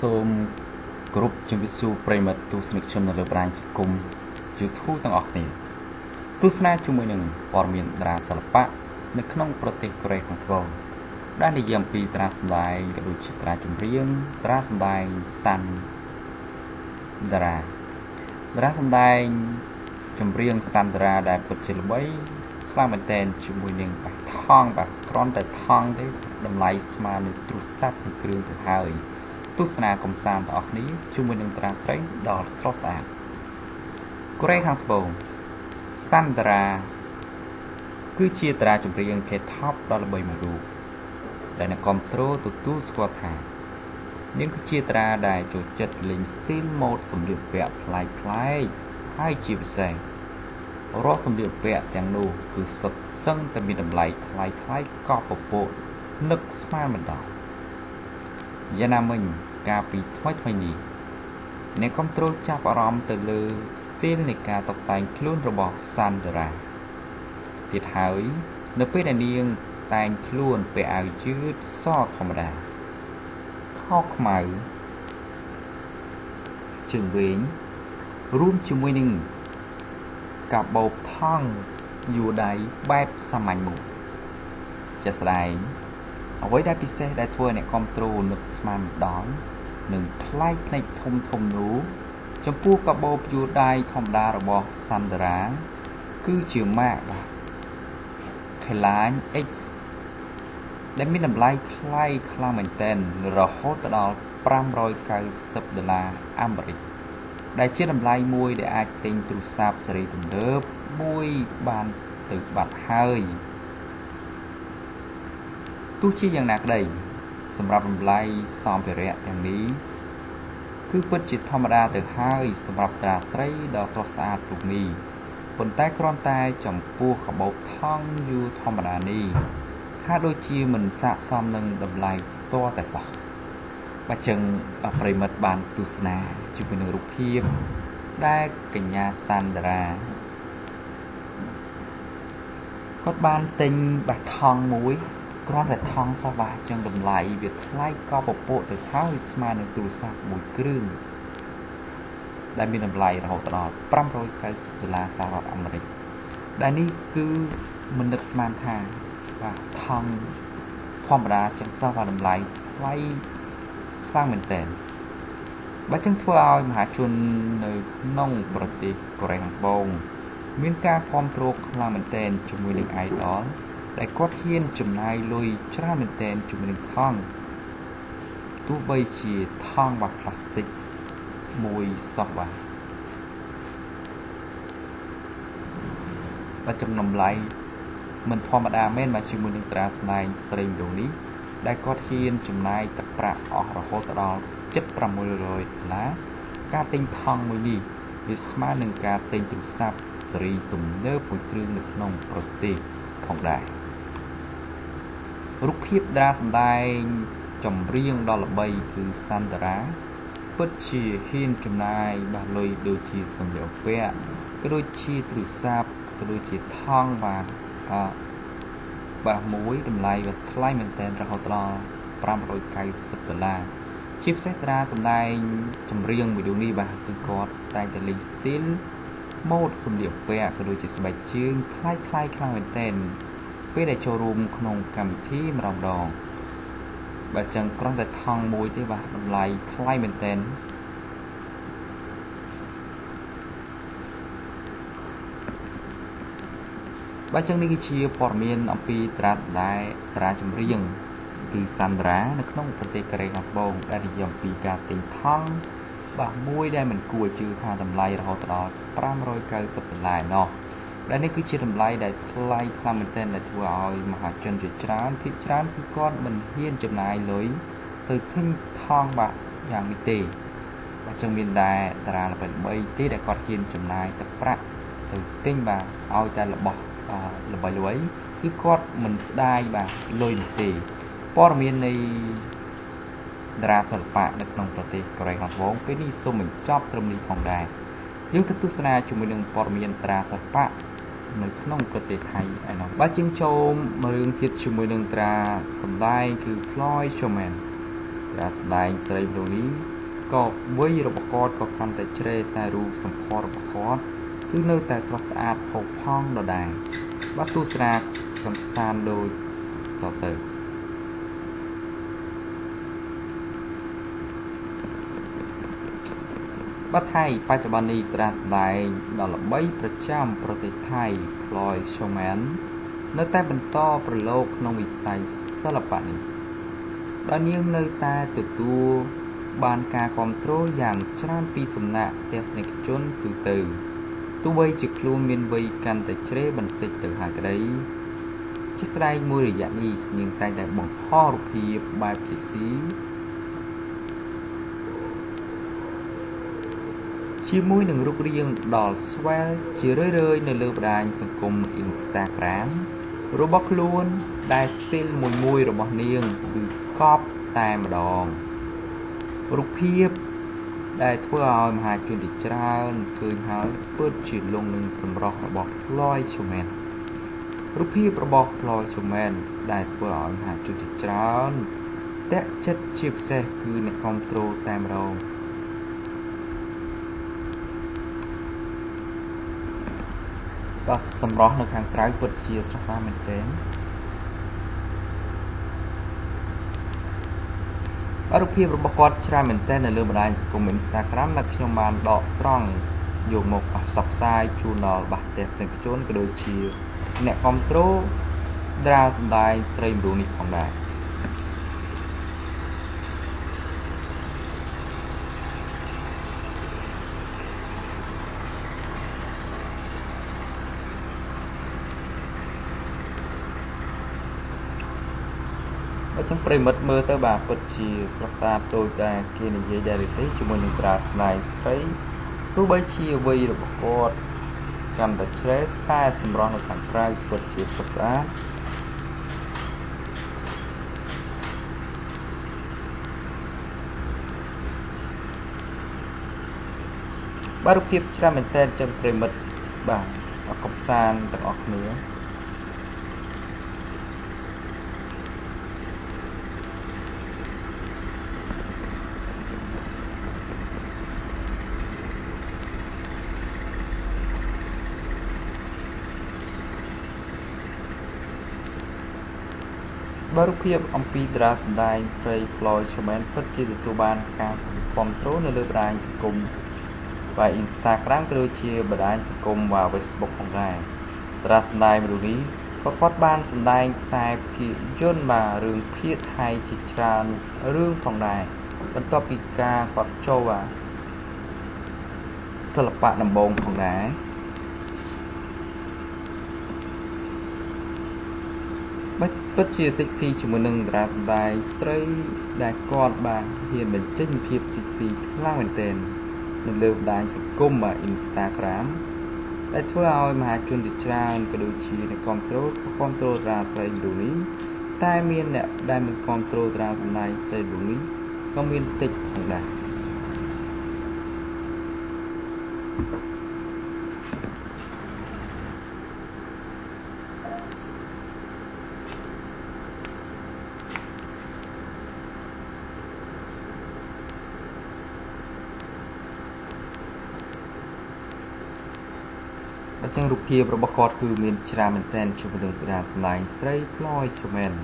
សូមគ្រប់ជំរាបសួរប្រិមត្តទស្សនិកជននៅលើបណ្ដាញសង្គម YouTube ទាំងអស់គ្នាទស្សនាជាមួយនឹងព័ត៌មានតារាសិល្បៈនៅក្នុងប្រទេសកូរ៉េខាងត្បូងដែលនិយាយអំពីតារាសម្ដែងក៏ដូចជាតារាចម្រៀងតារាសម្ដែងសាន់តារាតារាសម្ដែងចម្រៀងសាន់តារាដែលពិតជាល្បីខ្លាំងមែនទែនជាមួយនឹងបាសថងបាទគ្រាន់តែថងទេតម្លៃស្មើនឹងទ្រុស័ព្ទនិងគ្រឿងទៅហើយ ទស្សនាកំសាន្តទាំងអស់គ្នាជាមួយនឹងតារាស្រីដ៏ស្រស់ស្អាតកូរ៉េខាងត្បូងសាន់តារាគឺជាតារាចម្រៀង K-pop ដ៏ល្បីមួយរូបដែលអ្នកគ្រប់គ្រងទទួលស្គាល់ថានាងគឺជាតារាដែលចូលចិត្តលេងស្ទីលម៉ូដសម្លៀកពាក់ប្លែកប្លែកហើយជាពិសេសរាល់សម្លៀកពាក់ទាំងនោះគឺសុទ្ធសឹងតែមានតម្លៃថ្លៃថ្លៃកប់ពពកនឹកស្មានមិនដល់យ៉ាងណាមិញ កាលពីថ្មីថ្មីនេះអ្នកគ្រប់គ្រងចាប់អារម្មណ៍ទៅលើស្ទីលនៃការតុបតែងខ្លួនរបស់សាន់តារាទៀតហើយនៅពេលដែលនាងតែងខ្លួនពាក់អាវយឺតសធម្មតាខោខ្មៅជើងវែងរួមជាមួយនឹងកាបូបថង់យួរដៃបែបសាមញ្ញមួយជាក់ស្ដែងអ្វីដែលពិសេសដែលធ្វើឲ្យអ្នកគ្រប់គ្រងនឹកស្មានម្ដង និងប្លែកភ្នែកធំធំនោះចំពោះកាបូបយួរដៃធម្មតារបស់សាន់តារាគឺជាម៉ាកបាទ Klein X ដែលមានតម្លៃថ្លៃខ្លាំងមែនទែនរហូតដល់590ដុល្លារអាមេរិកដែលជាតម្លៃមួយដែលអាចទិញទូរស័ព្ទស៊េរីទំនើបមួយបានទៅបាត់ហើយទោះជាយ៉ាងណាក្តី សម្រាប់តម្លៃសម្ភារៈទាំងនេះគឺពិតជាធម្មតាទៅហើយសម្រាប់តារាស្រីដ៏ស្រស់ស្អាតរូបនេះប៉ុន្តែគ្រាន់តែចំពោះកាបូបថង់យូធម្មតានេះហាក់ដូចជាមិនស័ក្តិសមនឹងតម្លៃតតែសោះបើចឹងប្រិមិត្តបានទស្សនាជាមួយនឹងរូបភាពដែលកញ្ញាសាន់តារាគាត់បានទិញបាសថង់មួយ គ្រាន់តែថង់សោះបាទចឹងតម្លៃវាថ្លៃក៏ពពកទៅហើយស្មើនឹងទូរស័ព្ទមួយគ្រឿងដែលមានតម្លៃរហូតដល់590ដុល្លារសហរដ្ឋអាមេរិកដែលនេះគឺមិននឹកស្មានថាបាទថង់ធម្មតាចឹងសោះបាទតម្លៃថ្លៃខ្លាំងមែនតើបើចឹងធ្វើឲ្យមហាជននៅក្នុងប្រទេសកូរ៉េខាងត្បូងមានការគ្រប់គ្រងខ្លាំងមែនទែនជាមួយនឹង idol ដែលគាត់ហ៊ានចំណាយលុយច្រើនមែនទែនជាមួយនឹងថង់ទោះបីជាថង់បាផ្លាស្ទិកមួយសោះបាទបើចំណតម្លៃមិនធម្មតាមែនមកជាមួយនឹងត្រាសម្ដែងស្រីម្ដងនេះដែលគាត់ហ៊ានចំណាយទឹកប្រាក់អស់រហូតដល់7600ដុល្លារការទិញថង់មួយនេះវាស្មើនឹងការទិញទូរស័ព្ទស៊េរីទំនើបមួយគ្រឿងនៅក្នុងប្រទេសផងដែរ រូបភាពតារាសម្ដែងចម្រៀងដ៏ល្បីគឺសាន់តារាពិតជាហ៊ានចំណាយដោះលុយដូចជាសម្លៀកបំពាក់ក៏ដូចជាទូរស័ព្ទក៏ដូចជាថង់បាទអឺបាទមួយតម្លៃវាថ្លៃមែនទែនរហូតដល់590ដុល្លារជាពិសេសតារាសម្ដែងចម្រៀងមួយដួងនេះបាទគឺគាត់តែងតែលេងស្ទីលម៉ូដសម្លៀកបំពាក់ក៏ដូចជាស្បែកជើងថ្លៃថ្លៃខ្លាំងមែនទែន ពេលដែលចូលរួមក្នុងកម្មវិធីម្ដងម្ដងបើចឹងគ្រាន់តែថង់មួយទេបាទតម្លៃថ្លៃមែនទែនបើចឹងនេះគឺជាព័ត៌មានអំពីតារាសម្ដែងតារាចម្រៀងគឺសាន់ដ្រានៅក្នុងប្រទេសកូរ៉េខាងត្បូងដែលនិយាយអំពីការទិញថង់បាទមួយដែលមិនគួរជឿថាតម្លៃរហូតដល់590ដុល្លារណោះ ដែលនេះគឺជាតម្លៃដែលថ្លៃខ្លាំងមែនទែនដែលធ្វើឲ្យមហាជនជាច្រើនភាគច្រើនគឺគាត់មិនហ៊ានចំណាយលុយទៅទិញថង់បាទយ៉ាងនេះទេបាទចឹងមានដែរតារាល្បីៗទេដែលគាត់ហ៊ានចំណាយទឹកប្រាក់ទៅទិញបាទឲ្យតែរបស់ល្បីល្បីគឺគាត់មិនស្ដាយបាទលុយនោះទេព័ត៌មាននៃតារាសិល្បៈនៅក្នុងប្រទេសកូរ៉េខាងត្បូងពេលនេះសូមបញ្ចប់ត្រឹមនេះផងដែរយើងទៅទស្សនាជាមួយនឹងព័ត៌មានតារាសិល្បៈ នៅក្នុងប្រទេសថៃឯណោះបាទជាងចូលរឿងទៀតជាមួយនឹងតារាសម្ដែងគឺ Floyd Showman តាការសម្ដែងស្រីមនុស្សនេះក៏វ័យរបស់គាត់ក៏កាន់តែជ្រេតែរូបសម្ផស្សរបស់គាត់គឺនៅតែស្រស់ស្អាតផូរផង់ដដែលបាទទស្សនាកំសាន្តដូចតទៅ បាទថៃបច្ចុប្បន្ននេះត្រាសម្ដែងដល់ល្បីប្រចាំប្រទេសថៃ Floyd Showman នៅតែបន្តប្រឡូកក្នុងវិស័យសិល្បៈនេះដោយនាងនៅតែទទួលបានការគ្រប់គ្រងយ៉ាងច្រើនពីសំណាក់ទស្សនិកជនទូទៅទោះបីជាខ្លួនមានវ័យកាន់តែជ្រេបន្តិចទៅហើយក្តីជាស្ដែងមួយរយៈនេះនាងតែងតែបង្ហោះរូបភាពបែបជាស៊ី ជាមួយនឹងរូបរាងដល់ស្វែលជារឿយៗនៅលើបណ្ដាញសង្គម Instagram របស់ខ្លួនដែលស្ទីលមួយមួយរបស់នាងគឺកប់តែម្ដងរូបភាពដែលធ្វើឲ្យមហាជនជាច្រើនឃើញហើយពិតជាលងនឹងសម្រស់របស់ Floyd Chumen រូបភាពរបស់ Floyd Chumen ដែលធ្វើឲ្យមហាជនជាច្រើនតាក់ចិត្តជាពិសេសគឺអ្នកគ្រប់គ្រងតែម្ដង បាទសម្រស់នៅខាងក្រៅពិតជាស្រស់ស្អាតមែនទែនរូបភាពរបស់គាត់ច្រើនមែនទែននៅលើបណ្ដាញសង្គម Instagram ដែលខ្ញុំបានដកស្រង់យកមកផ្សព្វផ្សាយជូនដល់បាសទស្សនិកជនក៏ដូចជាអ្នកគ្រប់គ្រងតារាសម្ដែងស្រីម្ដងនេះផងដែរ អញ្ចឹងប្រិមិត្តមើលទៅបាទពិតជាស្រស់ស្អាតដូចតែគេនិយាយដែរទេជាមួយនឹងប្រាថ្នាស្រីទោះបីជាអ្វីរបស់គាត់កាន់តែជ្រេតែសម្រស់នៅខាងក្រៅពិតជាស្រស់ស្អាតបាទរូបភាពច្រើនមែនតើចឹងប្រិមិត្តបាទអរគុណសានទាំងអស់គ្នា បើរូបភាពអំពីតារាសម្ដែងស្រី Floyd Sherman ពិតជាទទួលបានការគ្រប់គ្រងនៅលើបណ្ដាញសង្គមបាទ Instagram ក៏ដូចជាបណ្ដាញសង្គមបាទ Facebook ផងដែរតារាសម្ដែងរូបនេះក៏គាត់បានសម្ដែងខ្សែភាពយន្តបាទរឿងភាគថៃជាច្រើនរឿងផងដែរបន្ទាប់ពីការគាត់ចូលបាទសិល្បៈដំបងផងដែរ ពិតជាសិចស៊ីជាមួយនឹងតារាសម្ដែងស្រីដែលគាត់បានហ៊ានបញ្ចេញភាពសិចស៊ីខ្លាំងមែនទែននៅលើបណ្ដាញសង្គម Instagram ដែលធ្វើឲ្យមហាជនជាច្រើនក៏ដូចជាអ្នកគ្រប់គ្រងគ្រប់គ្រងតារាស្រីរូនេះតែមានអ្នកដែលមិនគ្រប់គ្រងតារាសម្ដែងស្រីរូនេះក៏មានតិចផងដែរ អញ្ចឹងរូបភាពរបស់គាត់គឺមានច្រើនមែនទែនជាមួយនឹងតារាសម្ដែងស្រី Floyd Sherman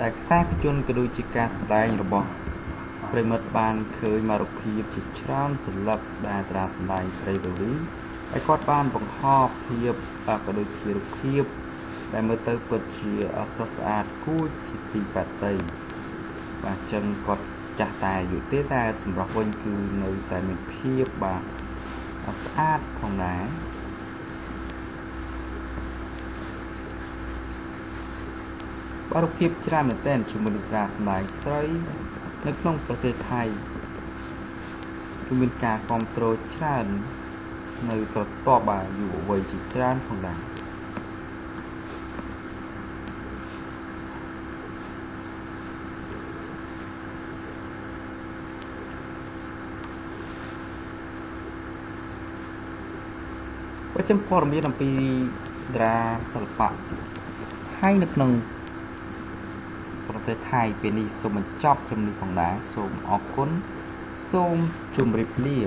ដែលខ្សែភាពយន្តក៏ដូចជាការសម្ដែងរបស់ប្រិមិត្តបានឃើញមករូបភាពជាច្រើនទលឹកដែលតារាសម្ដែងស្រី Lily ហើយគាត់បានបង្ហោះភាពក៏ដូចជារូបភាពដែលមើលទៅពិតជាស្រស់ស្អាតគួរជាទីបាតីបាទអញ្ចឹងគាត់ចាស់តែអាយុទេតែសម្រាប់វិញគឺនៅតែមានភាពបាទស្អាតផងដែរ បាទរូបភាពច្រើនមែនទែនជាមួយនឹងការសម្ដែងស្រីនៅក្នុងប្រទេសថៃគឺមានការគ្រប់គ្រងច្រើននៅស្រទាប់បាទយុវវ័យជាច្រើនផងដែរបើចំព័ត៌មានអំពីតារាសិល្បៈថៃនៅក្នុង ទេសថៃពេលនេះសូមបញ្ចប់ត្រឹមនេះផងដែរសូមអរគុណសូមជម្រាបលា